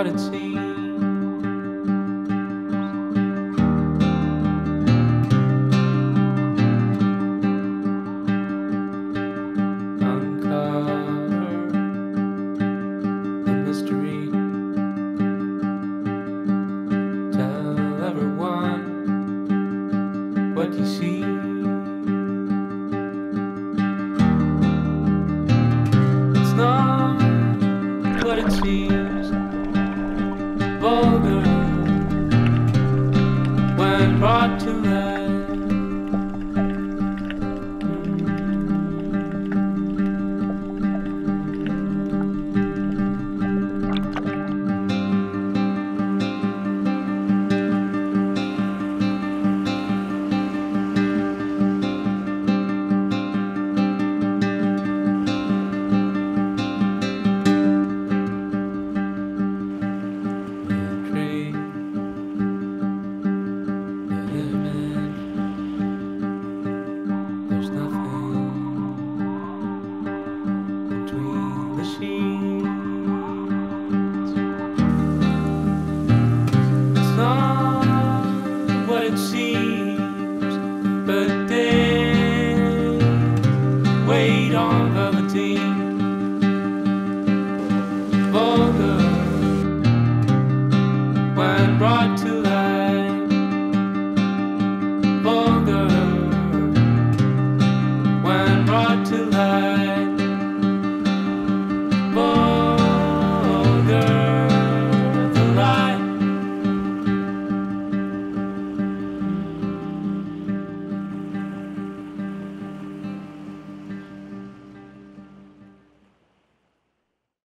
what it seems. Uncover the mystery. Tell everyone what you see. what it seems. Bolder when brought to life. The sheets. It's not what it seems, but